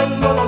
one more.